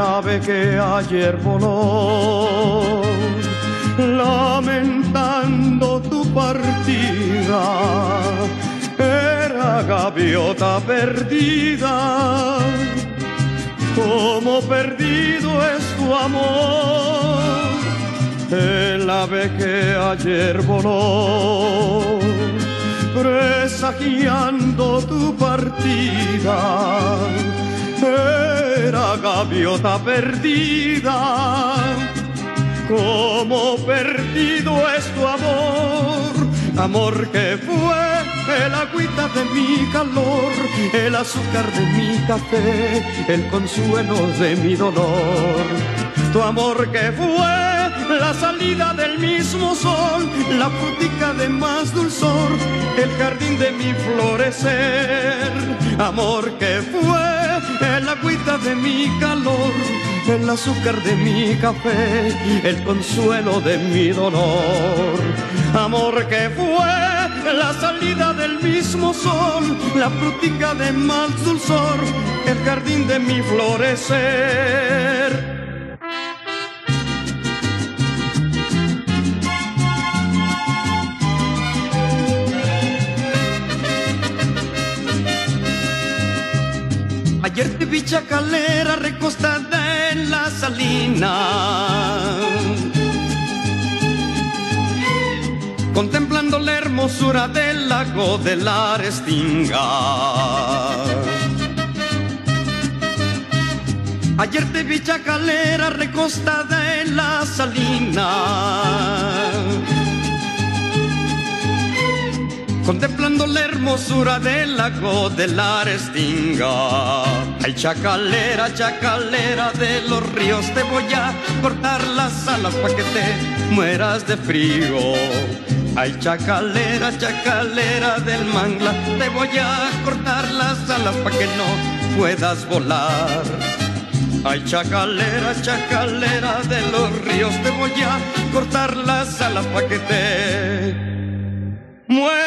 ave que ayer voló, lamentando tu partida, era gaviota perdida, como perdido es tu amor, el ave que ayer voló presagiando tu partida. Gaviota perdida, como perdido es tu amor, amor que fue el agüita de mi calor, el azúcar de mi café, el consuelo de mi dolor. Tu amor que fue la salida del mismo sol, la frutica de más dulzor, el jardín de mi florecer. Amor que fue el agüita de mi calor, el azúcar de mi café, el consuelo de mi dolor. Amor que fue la salida del mismo sol, la frutica de más dulzor, el jardín de mi florecer. Ayer te vi chacalera recostada en la salina, contemplando la hermosura del lago de la Restinga. Ayer te vi chacalera recostada en la salina contemplando la hermosura del lago de la Restinga. Ay, chacalera, chacalera de los ríos, te voy a cortar las alas para que te mueras de frío. Ay, chacalera, chacalera del mangla, te voy a cortar las alas para que no puedas volar. Ay, chacalera, chacalera de los ríos, te voy a cortar las alas para que te mueras